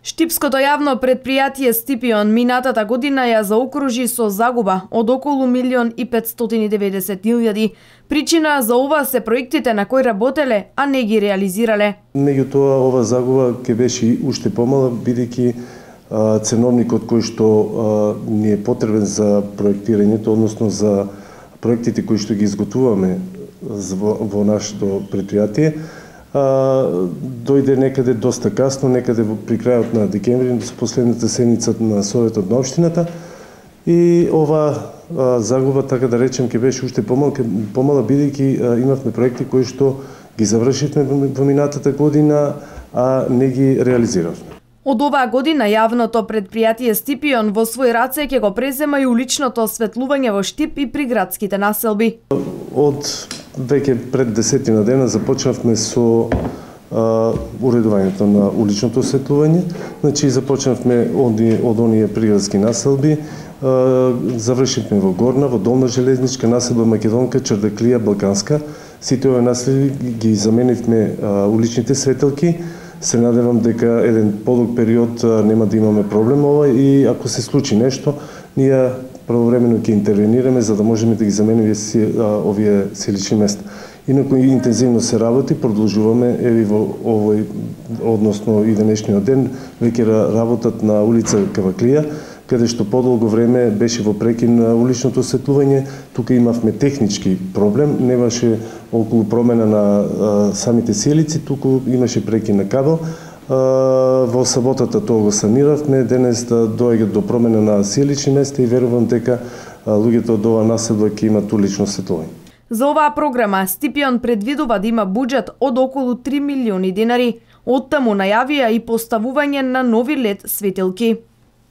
Штипското јавно предпријатие Стипион минатата година ја заокружи со загуба од околу милион и 590 илјади. Причина за ова се проектите на кои работеле, а не ги реализирале. Меѓутоа, ова загуба ќе беше уште помала, бидејќи ценовникот кој што а, ни е потребен за проектирањето, односно за проектите кои што ги изготвуваме во, во нашето предпријатие, дојде некаде доста касно, некаде при крајот на декември, со последната седница на Советот на Обштината, и ова а, загуба, така да речем, ќе беше уште помал, помала, бидејќи имавме проекти кои што ги завршивме во минатата година, а не ги реализиравме. Од оваа година јавното предпријатие Стипион во свој раце ќе го презема и уличното осветлување во Штип и при градските населби. Од веќе пред десетина дена започнавме со а, уредувањето на уличното осветлување. Значи започнавме од, од оние приградски населби, а, завршивме во Горна, во Долна железничка населба Македонка, Чардаклија, Балканска. Сите овие населби ги заменивме а, уличните светелки се надевам дека еден подолг период нема да имаме проблем ова и ако се случи нешто, ние правовремено ќе интервенираме за да можеме да ги замениме овие селични места. Инаку интензивно се работи, продолжуваме еви во овој односно и денешниот ден веќе работат на улица Каваклија каде што подолго време беше во прекин на уличното осветлување, тука имавме технички проблем, не беше околу промена на а, самите селици, туку имаше прекин на кабел. Во саботата тоа го саниравме, денес да доаѓа до промена на селични места и верувам дека луѓето од ова населба ќе имат улично осветлување. За оваа програма Стипион предвидува да има буџет од околу 3 милиони динари. Оттаму најавија и поставување на нови лед светилки.